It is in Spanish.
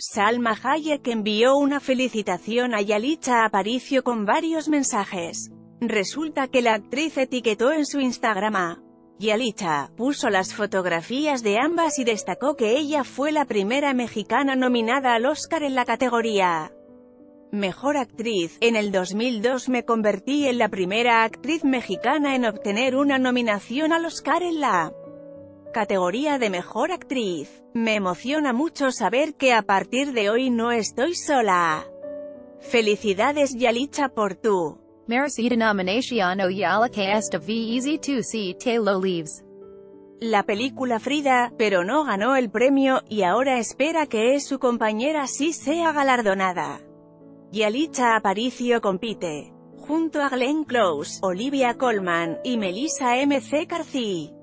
Salma Hayek envió una felicitación a Yalitza Aparicio con varios mensajes. Resulta que la actriz etiquetó en su Instagram a Yalitza, puso las fotografías de ambas y destacó que ella fue la primera mexicana nominada al Oscar en la categoría Mejor Actriz. En el 2002 me convertí en la primera actriz mexicana en obtener una nominación al Oscar en la categoría de Mejor Actriz. Me emociona mucho saber que a partir de hoy no estoy sola. Felicidades Yalitza por tu Merecida nominación o yala que esta easy to see te lo leaves. la película Frida, pero no ganó el premio, y ahora espera que su compañera sí sea galardonada. Yalitza Aparicio compite junto a Glenn Close, Olivia Colman y Melissa M. C. Carthy.